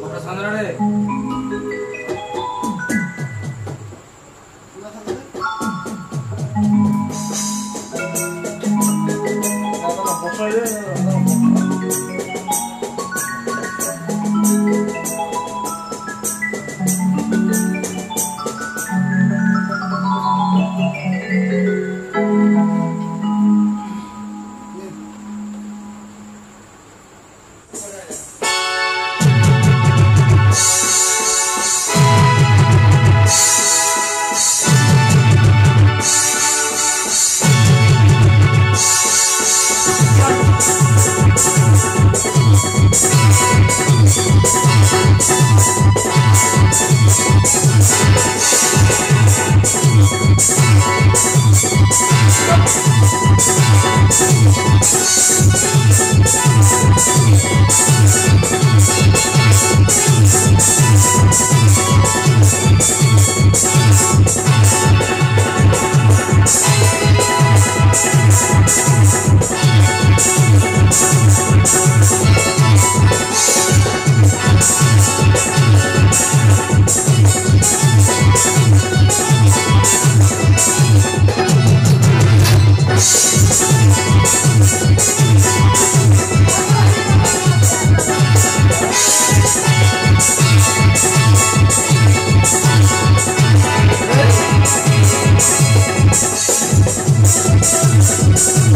뭐라 사느라래 나가나 벗어야 돼